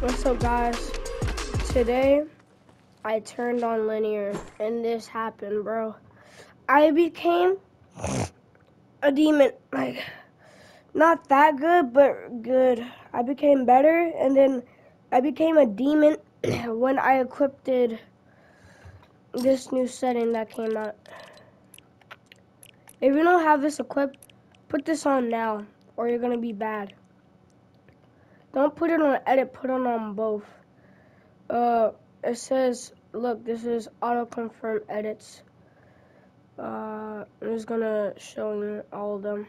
What's up, guys? Today, I turned on linear, and this happened, bro. I became a demon. Like, not that good, but good. I became better, and then I became a demon when I equipped this new setting that came out. If you don't have this equipped, put this on now, or you're gonna be bad. Don't put it on edit, put it on both. Uh, it says, look, this is auto confirm edits. Uh, I'm just gonna show you all of them.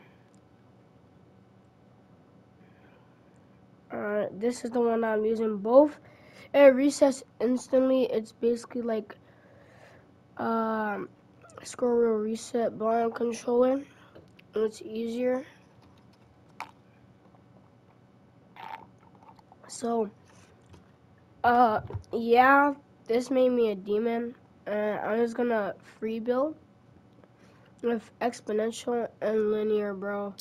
Uh, this is the one I'm using both. It resets instantly. It's basically like um, scroll wheel reset blind controller. It's easier. So, uh, yeah, this made me a demon. And I'm just gonna free build with exponential and linear, bro.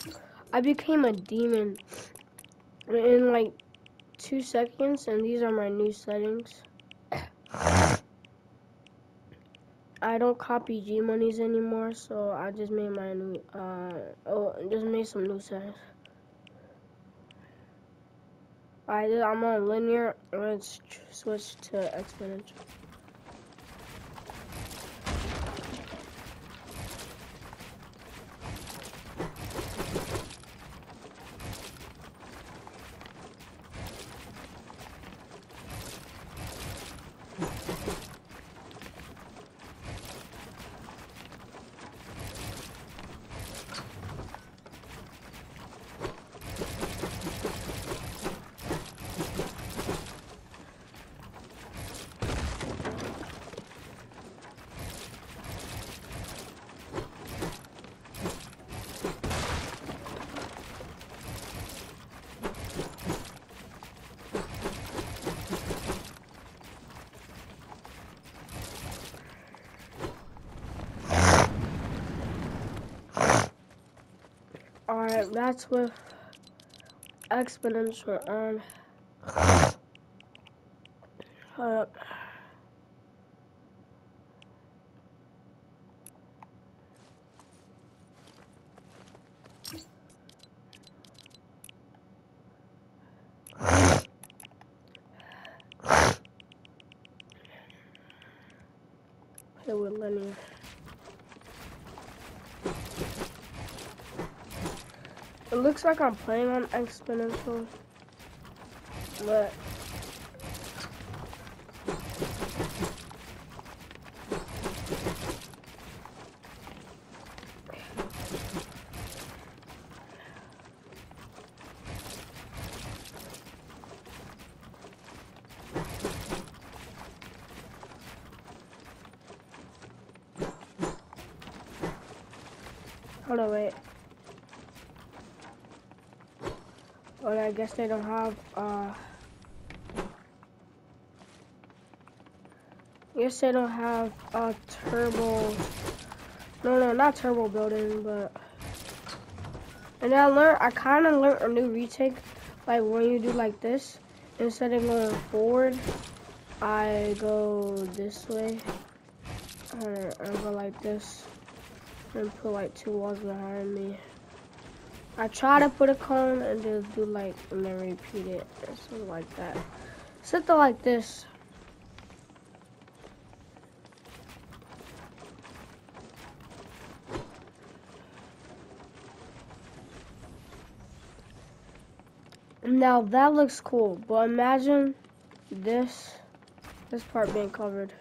I became a demon in like two seconds, and these are my new settings. I don't copy G Money's anymore, so I just made my new, uh, oh, just made some new settings. I I'm on linear. Let's switch to exponential. Alright, that's with exponential on. Hold up. It would. It looks like I'm playing on exponential, but Hold on, wait. But I guess they don't have, uh... I guess they don't have a turbo... No, no, not turbo building, but... And I learned, I kind of learned a new retake. Like, when you do like this, instead of going forward, I go this way. I go like this. And put like two walls behind me. I try to put a cone and just do like, and then repeat it, something like that. Something like this. Now that looks cool, but imagine this, this part being covered.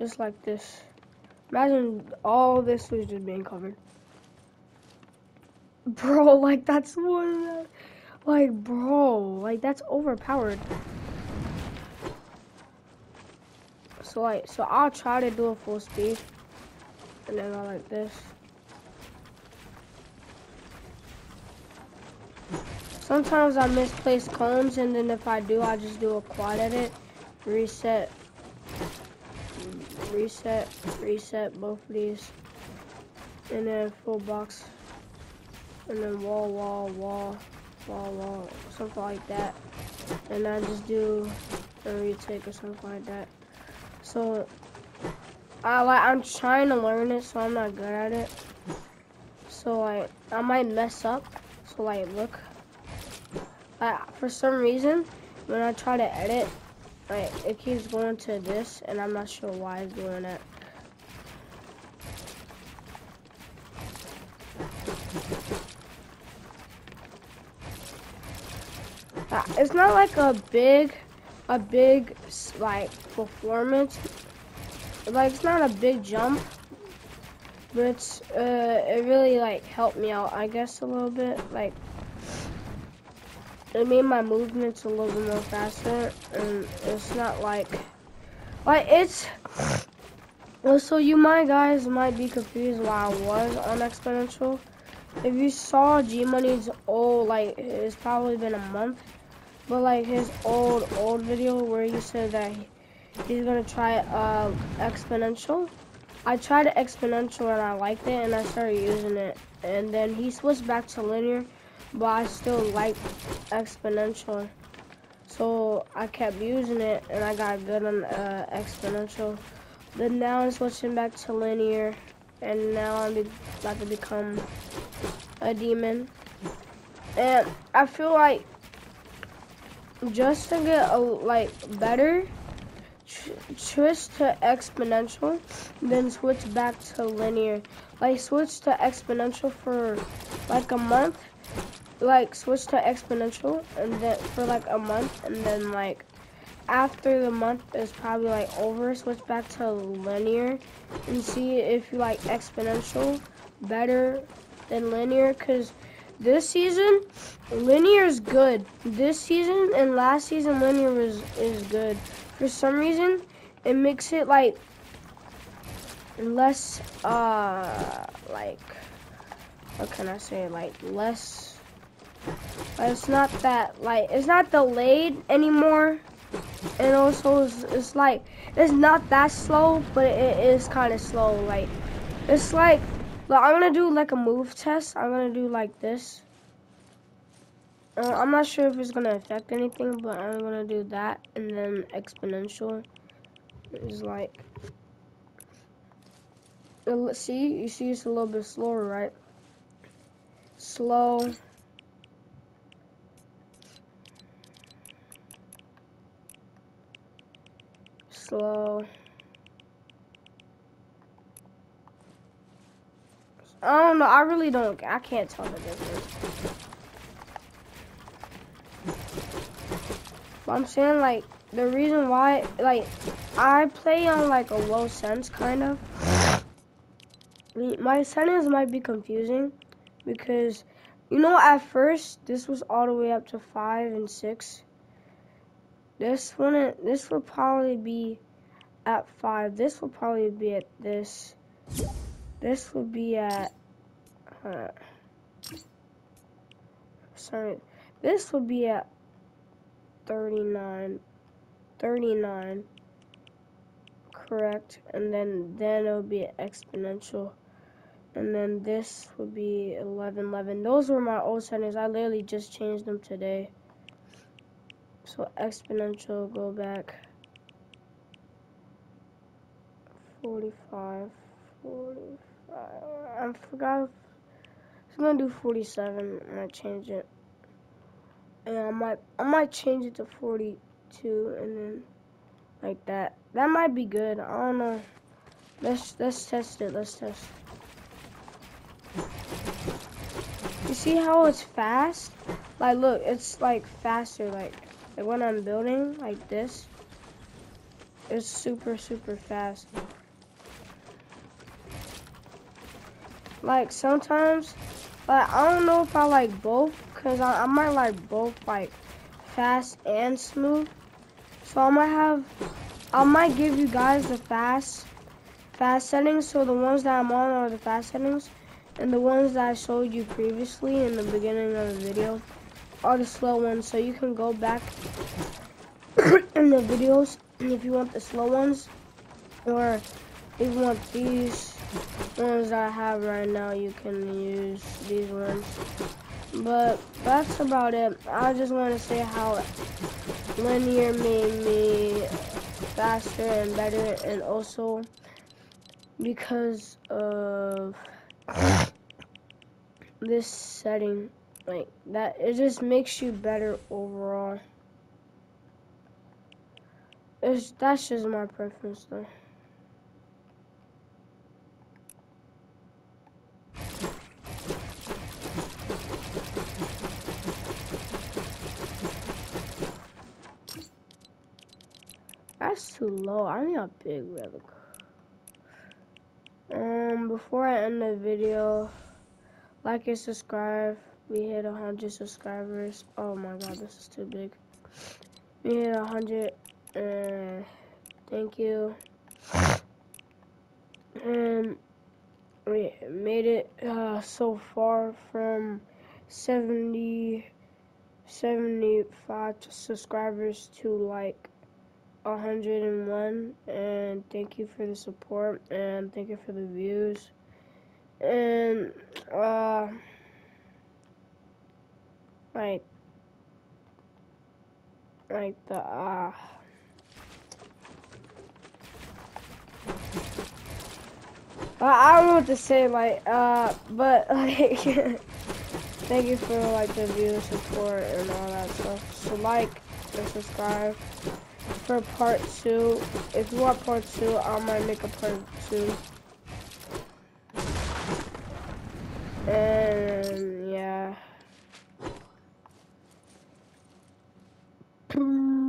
Just like this. Imagine all this was just being covered. Bro, like that's one, like bro, like that's overpowered. So like, so I'll try to do a full speed. And then I like this. Sometimes I misplace cones and then if I do, I just do a quad edit, reset reset, reset both of these, and then full box. and then wall, wall, wall, wall, wall, something like that. And I just do a retake or something like that. So I like I'm trying to learn it, so I'm not good at it. So like I might mess up. So like look, like for some reason when I try to edit, like it keeps going to this, and I'm not sure why it's doing it. Uh, it's not like a big, a big like performance. Like it's not a big jump, but uh, it really like helped me out, I guess, a little bit. Like it made my movements a little bit more faster, and it's not like like it's. So you might guys might be confused why I was on exponential. If you saw G Money's old like it's probably been a month but like his old old video where he said that he, he's gonna try uh, exponential. I tried exponential and I liked it and I started using it. And then he switched back to linear, but I still like exponential. So I kept using it and I got good on uh, exponential. Then now I'm switching back to linear and now I'm about to become a demon. And I feel like just to get a, like better, switch to exponential, then switch back to linear. Like switch to exponential for like a month, like switch to exponential and then for like a month and then like after the month is probably like over, switch back to linear and see if you like exponential better than linear because this season, linear is good. This season and last season, linear was is good. For some reason, it makes it like less, uh, like, what can I say, like less. It's not that like it's not delayed anymore, and also it's, it's like it's not that slow, but it is kind of slow. Like it's like but I'm gonna do like a move test. I'm gonna do like this. Uh, I'm not sure if it's gonna affect anything, but I'm gonna do that, and then exponential is like. See, you see, it's a little bit slower, right? Slow. Slow. I don't know. I really don't. I can't tell the difference. But I'm saying like the reason why like I play on like a low sense kind of. My settings might be confusing because you know at first this was all the way up to five and six. This one this will probably be at five. This will probably be at this. This will be at, uh, sorry, this will be at 39, 39, correct, and then, then it'll be exponential, and then this will be 11, 11. Those were my old settings. I literally just changed them today. So exponential, go back. 45, 45. I forgot. I'm gonna do 47 and I change it. And I might I might change it to 42 and then like that. That might be good. I don't know. Let's let's test it. Let's test. You see how it's fast? Like look, it's like faster. Like, like when I'm building like this, it's super super fast. Like sometimes, like I don't know if I like both, cause I, I might like both like fast and smooth. So I might have, I might give you guys the fast, fast settings. So the ones that I'm on are the fast settings, and the ones that I showed you previously in the beginning of the video are the slow ones. So you can go back in the videos if you want the slow ones, or if you want these ones I have right now, you can use these ones. But that's about it. I just want to say how linear made me faster and better and also because of this setting like that it just makes you better overall it's that's just my preference though That's too low. I need a big relic. Um, before I end the video, like and subscribe. We hit 100 subscribers. Oh my god, this is too big. We hit 100. Uh, thank you. And we made it uh, so far from 70, 75 subscribers to like 101 and thank you for the support and thank you for the views and uh like like the uh I don't know what to say like uh but like thank you for like the view support and all that stuff so like and subscribe for part two. If you want part two, I might make a part two. And Boom.